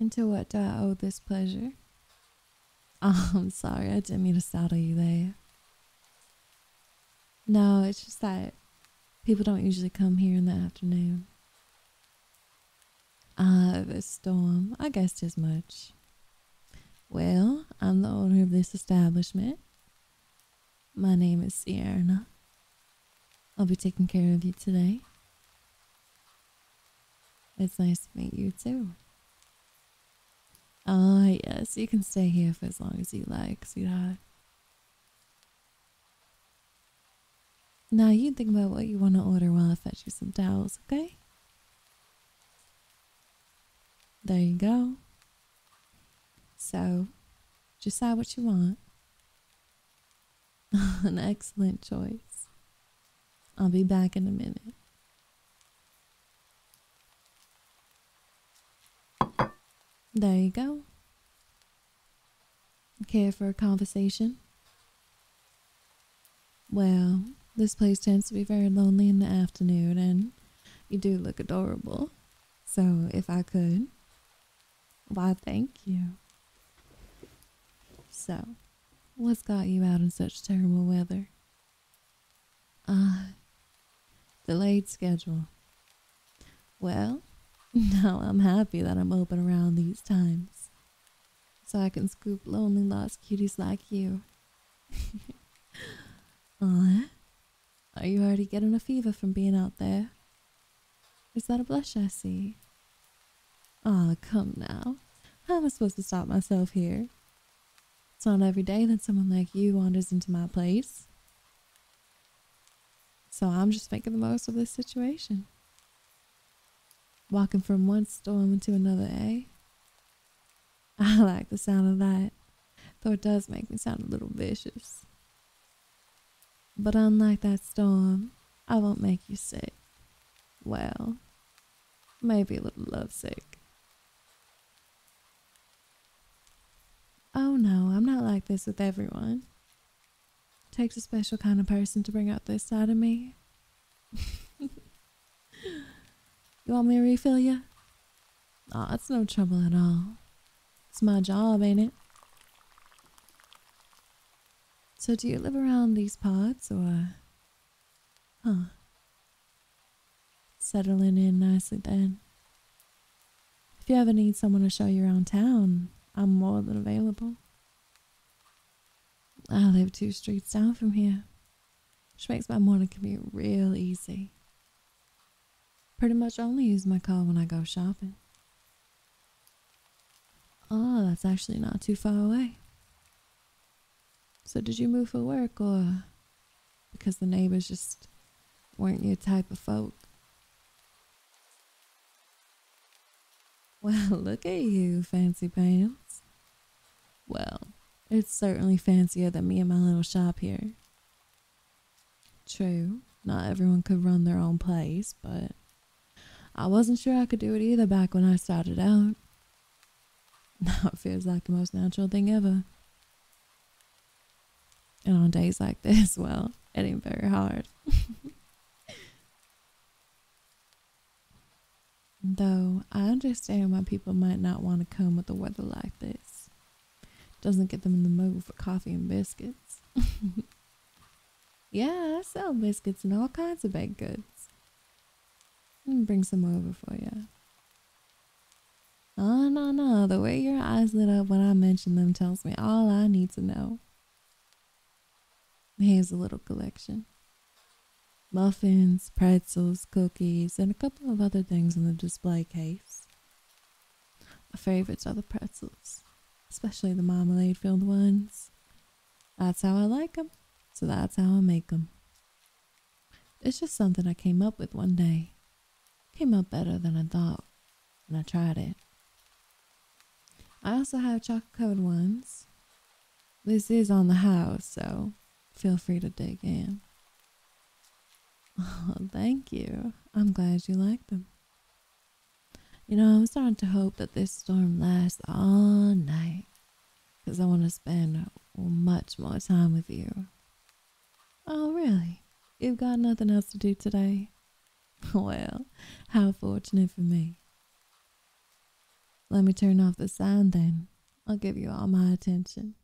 And to what do I owe this pleasure? Oh, I'm sorry, I didn't mean to startle you there. No, it's just that people don't usually come here in the afternoon. Ah, the storm. I guessed as much. Well, I'm the owner of this establishment. My name is Sierra. I'll be taking care of you today. It's nice to meet you too. Ah, yes, you can stay here for as long as you like, sweetheart. Now you think about what you want to order while I fetch you some towels, okay? There you go. So, decide what you want. An excellent choice. I'll be back in a minute. There you go. Care for a conversation? Well, this place tends to be very lonely in the afternoon, and you do look adorable. So, if I could, why, thank you. So, what's got you out in such terrible weather? Ah, uh, delayed schedule. Well, now I'm happy that I'm open around these times. So I can scoop lonely lost cuties like you. Aw, are you already getting a fever from being out there? Is that a blush I see? Aw, come now. How am I supposed to stop myself here? It's not every day that someone like you wanders into my place. So I'm just making the most of this situation. Walking from one storm into another, eh? I like the sound of that, though it does make me sound a little vicious. But unlike that storm, I won't make you sick. Well, maybe a little lovesick. Oh no, I'm not like this with everyone. Takes a special kind of person to bring out this side of me. You want me to refill you? Oh, it's no trouble at all. It's my job, ain't it? So do you live around these parts or... Huh. Settling in nicely then. If you ever need someone to show you around town, I'm more than available. I live two streets down from here, which makes my morning commute real easy. Pretty much only use my car when I go shopping. Oh, that's actually not too far away. So, did you move for work or because the neighbors just weren't your type of folk? Well, look at you, fancy pants. Well, it's certainly fancier than me and my little shop here. True, not everyone could run their own place, but I wasn't sure I could do it either back when I started out. Now it feels like the most natural thing ever. And on days like this, well, it ain't very hard. Though I understand why people might not want to come with the weather like this. Doesn't get them in the mood for coffee and biscuits. yeah, I sell biscuits and all kinds of baked goods. Bring some over for you. Oh, no, no. The way your eyes lit up when I mentioned them tells me all I need to know. Here's a little collection muffins, pretzels, cookies, and a couple of other things in the display case. My favorites are the pretzels, especially the marmalade filled ones. That's how I like them, so that's how I make them. It's just something I came up with one day. Came out better than I thought when I tried it. I also have chocolate covered ones. This is on the house, so feel free to dig in. Oh, thank you. I'm glad you like them. You know, I'm starting to hope that this storm lasts all night because I want to spend much more time with you. Oh, really? You've got nothing else to do today? Well, how fortunate for me. Let me turn off the sound then. I'll give you all my attention.